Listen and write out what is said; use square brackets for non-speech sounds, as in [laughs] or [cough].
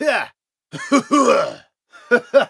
Yeah. [laughs] [laughs]